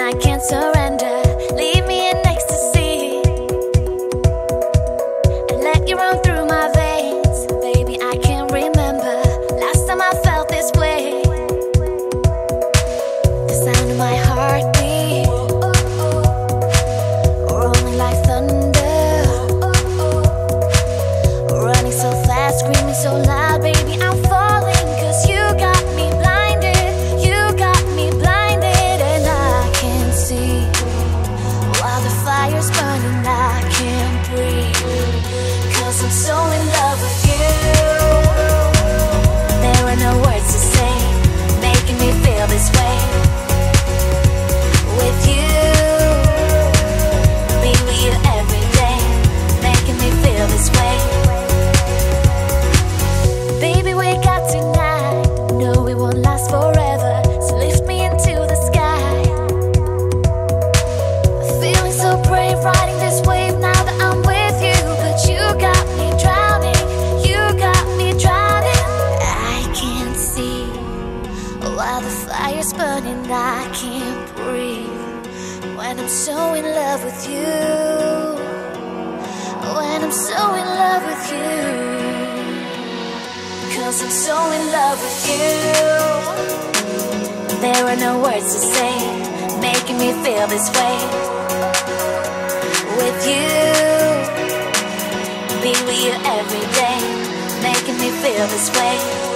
I can't surrender. Leave me in ecstasy let you run through my veins. Baby, I can't remember last time I felt this way. The sound of my heartbeat rolling like thunder, running so fast, screaming so loud, baby, I'm falling burning. I can't breathe Cause I'm so in love while the fire's burning. I can't breathe when I'm so in love with you. When I'm so in love with you. Cause I'm so in love with you. There are no words to say, making me feel this way. With you, be with you every day, making me feel this way.